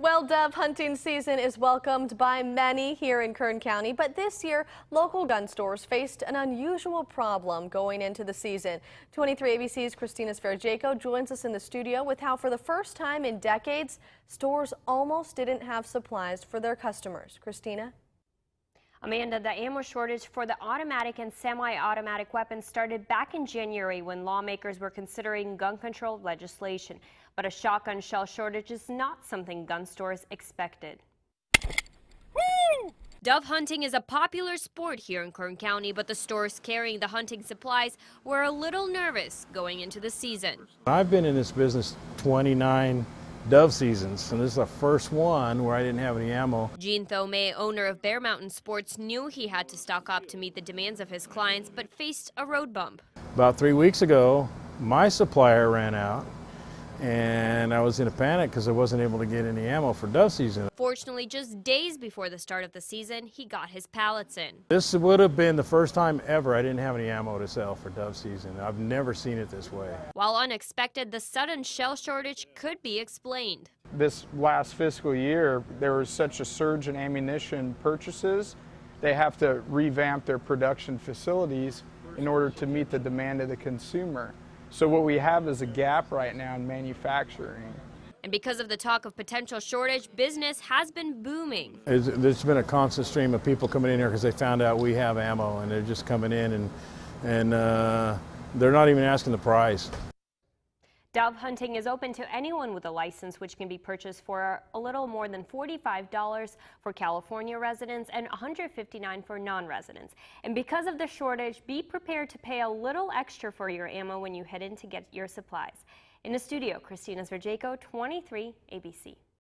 Well, dove hunting season is welcomed by many here in Kern County, but this year, local gun stores faced an unusual problem going into the season. 23 ABC's Christina Sverjaco joins us in the studio with how for the first time in decades, stores almost didn't have supplies for their customers. Christina? Amanda, the ammo shortage for the automatic and semi-automatic weapons started back in January when lawmakers were considering gun control legislation. But a shotgun shell shortage is not something gun stores expected. Dove hunting is a popular sport here in Kern County, but the stores carrying the hunting supplies were a little nervous going into the season. I've been in this business 29 dove seasons, and this is the first one where I didn't have any ammo. Gene Thome, owner of Bear Mountain Sports, knew he had to stock up to meet the demands of his clients, but faced a road bump. About three weeks ago, my supplier ran out, and I was in a panic because I wasn't able to get any ammo for dove season. Fortunately, just days before the start of the season, he got his pallets in. This would have been the first time ever I didn't have any ammo to sell for dove season. I've never seen it this way. While unexpected, the sudden shell shortage could be explained. This last fiscal year, there was such a surge in ammunition purchases, they have to revamp their production facilities in order to meet the demand of the consumer. So what we have is a gap right now in manufacturing. And because of the talk of potential shortage, business has been booming. There's been a constant stream of people coming in here because they found out we have ammo and they're just coming in and, and uh, they're not even asking the price. Dove hunting is open to anyone with a license, which can be purchased for a little more than $45 for California residents and $159 for non-residents. And because of the shortage, be prepared to pay a little extra for your ammo when you head in to get your supplies. In the studio, Christina Sverjaco, 23 ABC.